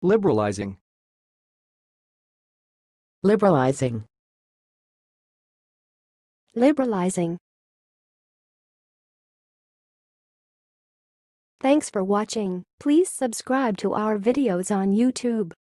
Liberalizing. liberalizing, Liberalizing. Thanks for watching. Please subscribe to our videos on YouTube.